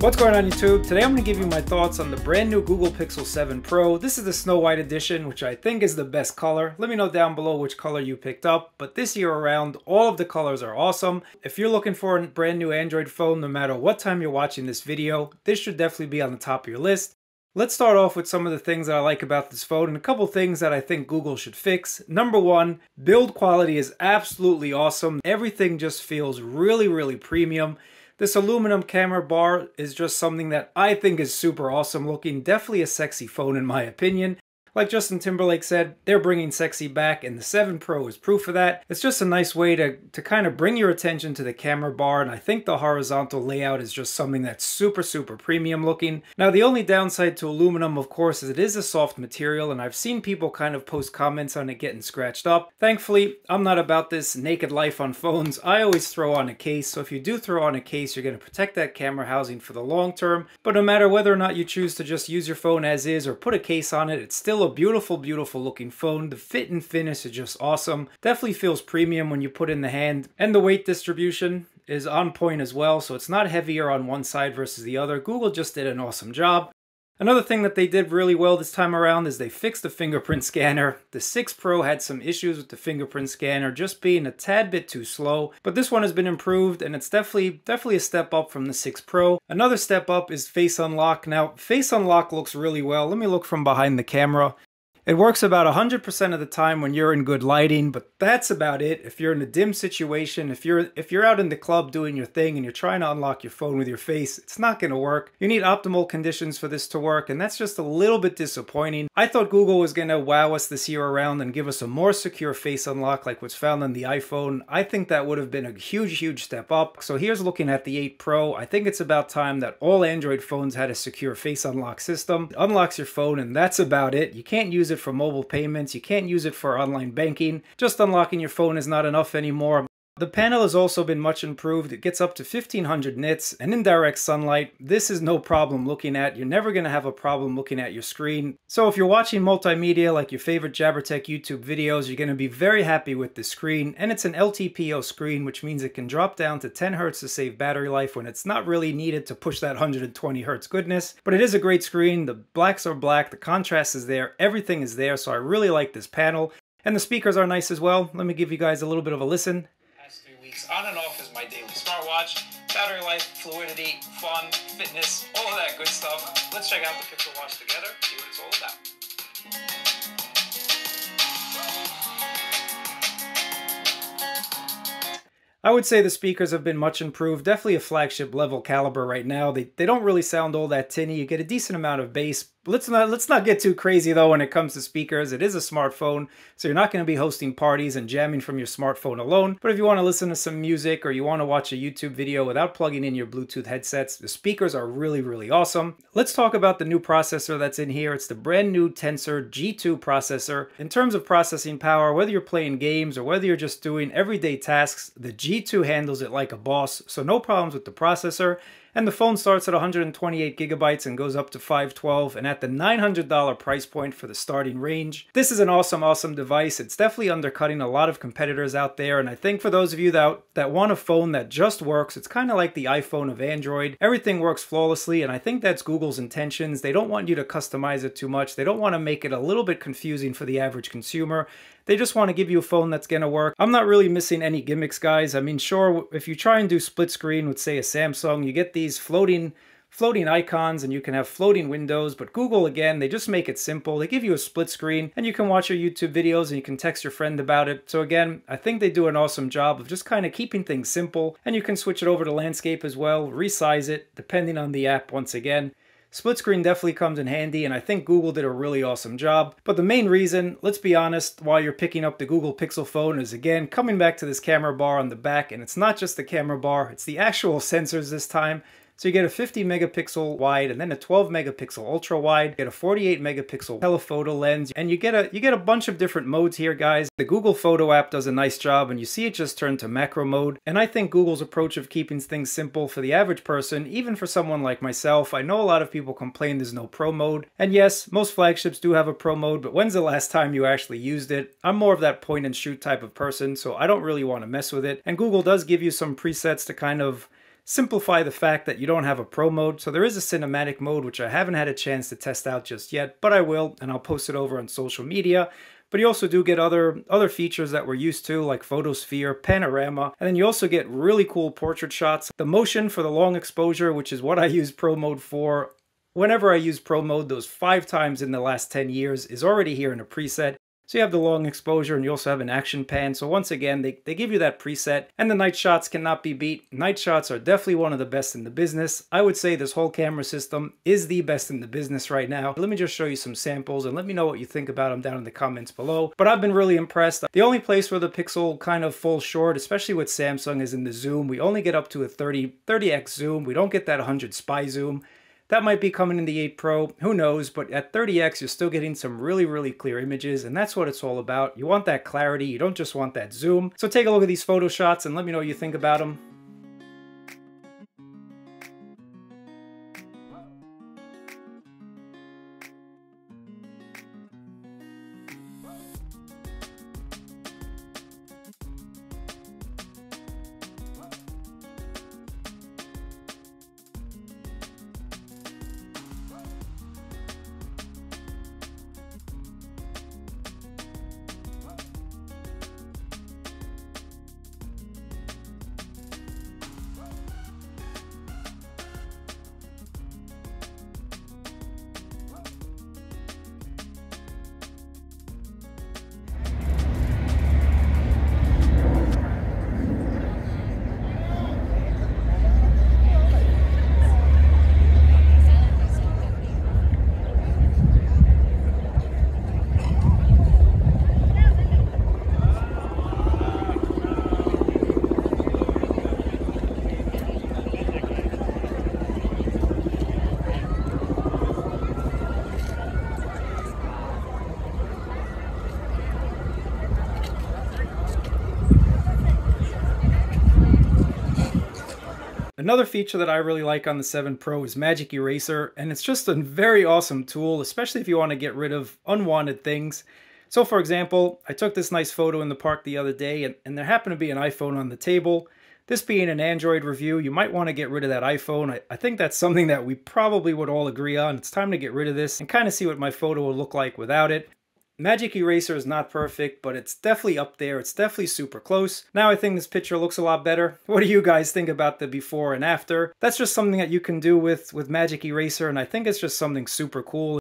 What's going on YouTube? Today I'm going to give you my thoughts on the brand new Google Pixel 7 Pro. This is the Snow White edition, which I think is the best color. Let me know down below which color you picked up, but this year around, all of the colors are awesome. If you're looking for a brand new Android phone, no matter what time you're watching this video, this should definitely be on the top of your list. Let's start off with some of the things that I like about this phone and a couple things that I think Google should fix. Number one, build quality is absolutely awesome. Everything just feels really, really premium. This aluminum camera bar is just something that I think is super awesome looking. Definitely a sexy phone in my opinion. Like Justin Timberlake said, they're bringing sexy back and the 7 Pro is proof of that. It's just a nice way to, to kind of bring your attention to the camera bar and I think the horizontal layout is just something that's super, super premium looking. Now the only downside to aluminum, of course, is it is a soft material and I've seen people kind of post comments on it getting scratched up. Thankfully, I'm not about this naked life on phones. I always throw on a case, so if you do throw on a case, you're going to protect that camera housing for the long term. But no matter whether or not you choose to just use your phone as is or put a case on it, it's still still a beautiful, beautiful looking phone. The fit and finish is just awesome. Definitely feels premium when you put in the hand. And the weight distribution is on point as well, so it's not heavier on one side versus the other. Google just did an awesome job. Another thing that they did really well this time around is they fixed the fingerprint scanner. The 6 Pro had some issues with the fingerprint scanner just being a tad bit too slow, but this one has been improved and it's definitely definitely a step up from the 6 Pro. Another step up is Face Unlock. Now, Face Unlock looks really well. Let me look from behind the camera. It works about 100% of the time when you're in good lighting, but that's about it. If you're in a dim situation, if you're if you're out in the club doing your thing and you're trying to unlock your phone with your face, it's not going to work. You need optimal conditions for this to work, and that's just a little bit disappointing. I thought Google was going to wow us this year around and give us a more secure face unlock like what's found on the iPhone. I think that would have been a huge, huge step up. So here's looking at the 8 Pro. I think it's about time that all Android phones had a secure face unlock system. It unlocks your phone, and that's about it. You can't use it for mobile payments. You can't use it for online banking. Just unlocking your phone is not enough anymore. The panel has also been much improved. It gets up to 1500 nits and in direct sunlight. This is no problem looking at. You're never going to have a problem looking at your screen. So if you're watching multimedia like your favorite Jabbertech YouTube videos, you're going to be very happy with the screen. And it's an LTPO screen, which means it can drop down to 10 hertz to save battery life when it's not really needed to push that 120 hertz goodness. But it is a great screen. The blacks are black, the contrast is there, everything is there. So I really like this panel. And the speakers are nice as well. Let me give you guys a little bit of a listen weeks. On and off is my daily smartwatch. Battery life, fluidity, fun, fitness, all of that good stuff. Let's check out the Pixel Watch together, see what it's all about. I would say the speakers have been much improved. Definitely a flagship level caliber right now. They, they don't really sound all that tinny. You get a decent amount of bass. Let's not let's not get too crazy though when it comes to speakers. It is a smartphone, so you're not going to be hosting parties and jamming from your smartphone alone. But if you want to listen to some music or you want to watch a YouTube video without plugging in your Bluetooth headsets, the speakers are really really awesome. Let's talk about the new processor that's in here. It's the brand new Tensor G2 processor. In terms of processing power, whether you're playing games or whether you're just doing everyday tasks, the G G2 handles it like a boss, so no problems with the processor. And the phone starts at 128 gigabytes and goes up to 512 and at the $900 price point for the starting range. This is an awesome, awesome device. It's definitely undercutting a lot of competitors out there. And I think for those of you that, that want a phone that just works, it's kind of like the iPhone of Android. Everything works flawlessly. And I think that's Google's intentions. They don't want you to customize it too much. They don't want to make it a little bit confusing for the average consumer. They just want to give you a phone that's going to work. I'm not really missing any gimmicks, guys. I mean, sure, if you try and do split screen with, say, a Samsung, you get these floating floating icons and you can have floating windows but Google again they just make it simple. They give you a split screen and you can watch your YouTube videos and you can text your friend about it. So again I think they do an awesome job of just kind of keeping things simple and you can switch it over to landscape as well resize it depending on the app once again Split screen definitely comes in handy, and I think Google did a really awesome job. But the main reason, let's be honest, while you're picking up the Google Pixel phone is again coming back to this camera bar on the back, and it's not just the camera bar, it's the actual sensors this time. So you get a 50 megapixel wide and then a 12 megapixel ultra wide, get a 48 megapixel telephoto lens, and you get a you get a bunch of different modes here, guys. The Google Photo app does a nice job and you see it just turn to macro mode. And I think Google's approach of keeping things simple for the average person, even for someone like myself, I know a lot of people complain there's no pro mode. And yes, most flagships do have a pro mode, but when's the last time you actually used it? I'm more of that point and shoot type of person, so I don't really want to mess with it. And Google does give you some presets to kind of simplify the fact that you don't have a pro mode. So there is a cinematic mode, which I haven't had a chance to test out just yet, but I will, and I'll post it over on social media. But you also do get other other features that we're used to, like photosphere, panorama, and then you also get really cool portrait shots. The motion for the long exposure, which is what I use Pro Mode for, whenever I use Pro Mode, those five times in the last 10 years, is already here in a preset. So you have the long exposure and you also have an action pan. So once again, they, they give you that preset and the night shots cannot be beat. Night shots are definitely one of the best in the business. I would say this whole camera system is the best in the business right now. Let me just show you some samples and let me know what you think about them down in the comments below. But I've been really impressed. The only place where the Pixel kind of falls short, especially with Samsung, is in the zoom. We only get up to a 30, 30x zoom. We don't get that 100 space zoom. That might be coming in the 8 Pro, who knows, but at 30x you're still getting some really, really clear images, and that's what it's all about. You want that clarity, you don't just want that zoom. So take a look at these photo shots and let me know what you think about them. Another feature that I really like on the 7 Pro is Magic Eraser, and it's just a very awesome tool, especially if you want to get rid of unwanted things. So for example, I took this nice photo in the park the other day, and, and there happened to be an iPhone on the table. This being an Android review, you might want to get rid of that iPhone. I, I think that's something that we probably would all agree on. It's time to get rid of this and kind of see what my photo will look like without it. Magic Eraser is not perfect, but it's definitely up there. It's definitely super close. Now I think this picture looks a lot better. What do you guys think about the before and after? That's just something that you can do with, with Magic Eraser, and I think it's just something super cool.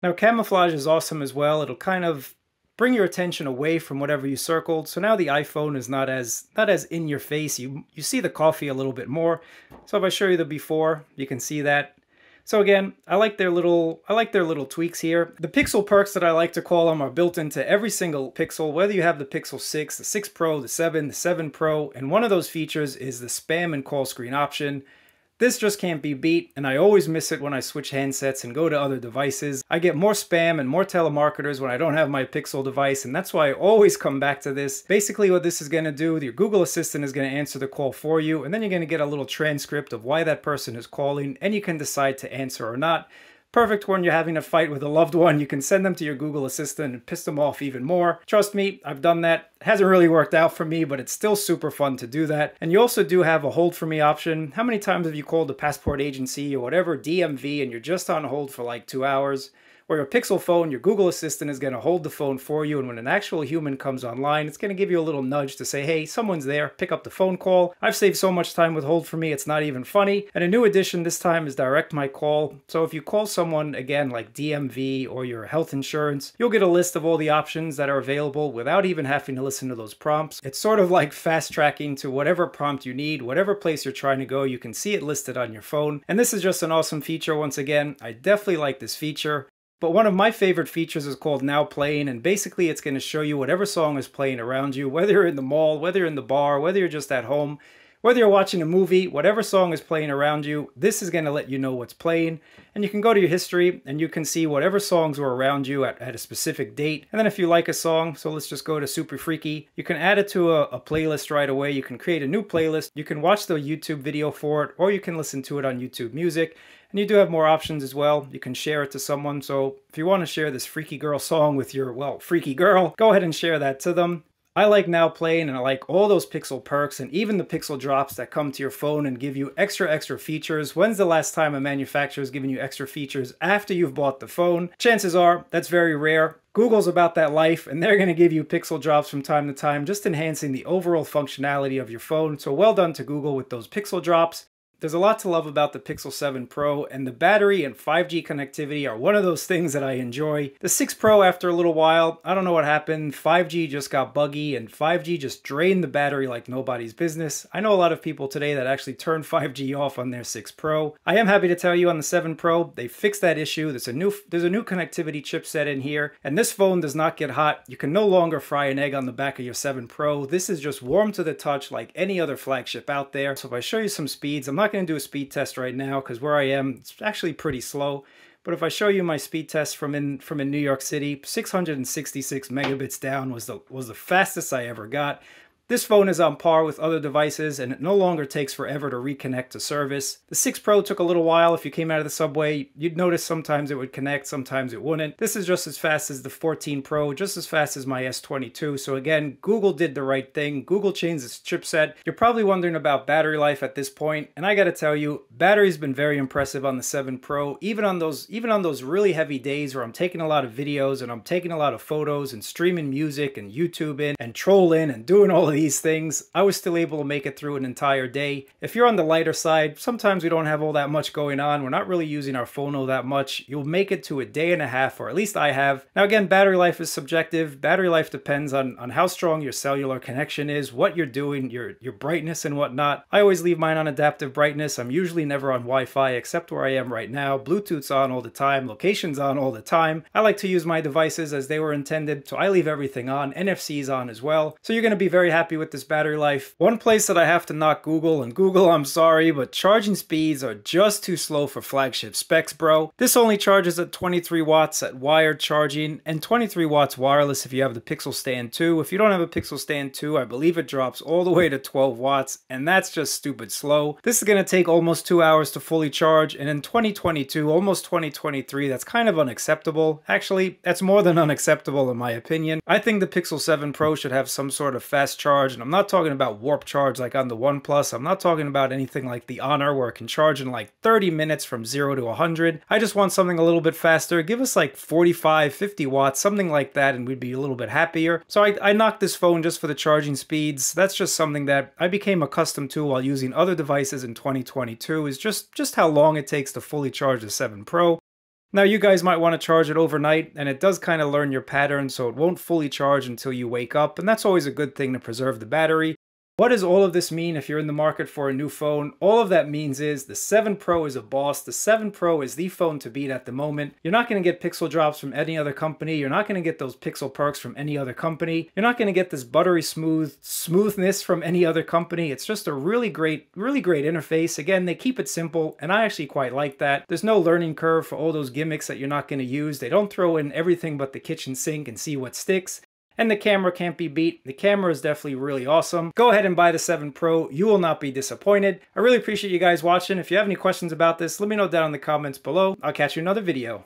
Now camouflage is awesome as well. It'll kind of bring your attention away from whatever you circled. So now the iPhone is not as not as in your face. You you see the coffee a little bit more. So if I show you the before, you can see that. So again, I like their little I like their little tweaks here. The Pixel perks that I like to call them are built into every single Pixel, whether you have the Pixel 6, the 6 Pro, the 7, the 7 Pro, and one of those features is the spam and call screen option. This just can't be beat, and I always miss it when I switch handsets and go to other devices. I get more spam and more telemarketers when I don't have my Pixel device, and that's why I always come back to this. Basically what this is going to do, your Google Assistant is going to answer the call for you, and then you're going to get a little transcript of why that person is calling, and you can decide to answer or not. Perfect when you're having a fight with a loved one. You can send them to your Google Assistant and piss them off even more. Trust me, I've done that. It hasn't really worked out for me, but it's still super fun to do that. And you also do have a hold for me option. How many times have you called the passport agency or whatever DMV and you're just on hold for like two hours? Or your Pixel phone, your Google Assistant is going to hold the phone for you. And when an actual human comes online, it's going to give you a little nudge to say, hey, someone's there, pick up the phone call. I've saved so much time with Hold for me, it's not even funny. And a new addition this time is Direct My Call. So if you call someone, again, like DMV or your health insurance, you'll get a list of all the options that are available without even having to listen to those prompts. It's sort of like fast tracking to whatever prompt you need, whatever place you're trying to go, you can see it listed on your phone. And this is just an awesome feature once again. I definitely like this feature. But one of my favorite features is called Now Playing, and basically it's going to show you whatever song is playing around you, whether you're in the mall, whether you're in the bar, whether you're just at home, whether you're watching a movie, whatever song is playing around you, this is going to let you know what's playing. And you can go to your history and you can see whatever songs were around you at, at a specific date. And then if you like a song, so let's just go to Super Freaky, you can add it to a, a playlist right away. You can create a new playlist. You can watch the YouTube video for it, or you can listen to it on YouTube Music. And you do have more options as well. You can share it to someone. So if you want to share this freaky girl song with your, well, freaky girl, go ahead and share that to them. I like now playing and I like all those pixel perks and even the pixel drops that come to your phone and give you extra extra features. When's the last time a manufacturer has given you extra features after you've bought the phone? Chances are that's very rare. Google's about that life and they're going to give you pixel drops from time to time, just enhancing the overall functionality of your phone. So well done to Google with those pixel drops. There's a lot to love about the Pixel 7 Pro, and the battery and 5G connectivity are one of those things that I enjoy. The 6 Pro, after a little while, I don't know what happened, 5G just got buggy, and 5G just drained the battery like nobody's business. I know a lot of people today that actually turned 5G off on their 6 Pro. I am happy to tell you on the 7 Pro, they fixed that issue. There's a new there's a new connectivity chipset in here, and this phone does not get hot. You can no longer fry an egg on the back of your 7 Pro. This is just warm to the touch like any other flagship out there. So if I show you some speeds, I'm not going to do a speed test right now because where I am, it's actually pretty slow. But if I show you my speed test from in from in New York City, 666 megabits down was the was the fastest I ever got. This phone is on par with other devices and it no longer takes forever to reconnect to service. The 6 Pro took a little while. If you came out of the subway, you'd notice sometimes it would connect, sometimes it wouldn't. This is just as fast as the 14 Pro, just as fast as my S22. So again, Google did the right thing. Google changed its chipset. You're probably wondering about battery life at this point, and I gotta tell you, battery's been very impressive on the 7 Pro, even on those even on those really heavy days where I'm taking a lot of videos and I'm taking a lot of photos and streaming music and YouTube in and trolling and doing all of these things, I was still able to make it through an entire day. If you're on the lighter side, sometimes we don't have all that much going on. We're not really using our phone all that much. You'll make it to a day and a half, or at least I have. Now again, battery life is subjective. Battery life depends on, on how strong your cellular connection is, what you're doing, your, your brightness and whatnot. I always leave mine on adaptive brightness. I'm usually never on Wi-Fi except where I am right now. Bluetooth's on all the time, location's on all the time. I like to use my devices as they were intended, so I leave everything on. NFC's on as well. So you're going to be very happy with this battery life. One place that I have to knock Google, and Google, I'm sorry, but charging speeds are just too slow for flagship specs, bro. This only charges at 23 watts at wired charging, and 23 watts wireless if you have the Pixel Stand 2. If you don't have a Pixel Stand 2, I believe it drops all the way to 12 watts, and that's just stupid slow. This is going to take almost two hours to fully charge, and in 2022, almost 2023, that's kind of unacceptable. Actually, that's more than unacceptable in my opinion. I think the Pixel 7 Pro should have some sort of fast charge, and I'm not not talking about warp charge like on the OnePlus. I'm not talking about anything like the Honor where it can charge in like 30 minutes from 0 to 100. I just want something a little bit faster. Give us like 45, 50 watts, something like that, and we'd be a little bit happier. So I, I knocked this phone just for the charging speeds. That's just something that I became accustomed to while using other devices in 2022 is just, just how long it takes to fully charge the 7 Pro. Now you guys might want to charge it overnight and it does kind of learn your pattern so it won't fully charge until you wake up and that's always a good thing to preserve the battery. What does all of this mean if you're in the market for a new phone? All of that means is the 7 Pro is a boss. The 7 Pro is the phone to beat at the moment. You're not going to get pixel drops from any other company. You're not going to get those pixel perks from any other company. You're not going to get this buttery smooth smoothness from any other company. It's just a really great, really great interface. Again, they keep it simple, and I actually quite like that. There's no learning curve for all those gimmicks that you're not going to use. They don't throw in everything but the kitchen sink and see what sticks and the camera can't be beat. The camera is definitely really awesome. Go ahead and buy the 7 Pro. You will not be disappointed. I really appreciate you guys watching. If you have any questions about this, let me know down in the comments below. I'll catch you in another video.